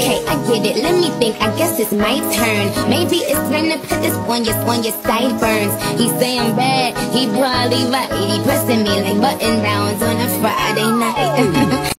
Okay, I get it, let me think, I guess it's my turn. Maybe it's time to put this on your, on your sideburns. He say I'm bad, he probably right. He pressing me like button downs on a Friday night.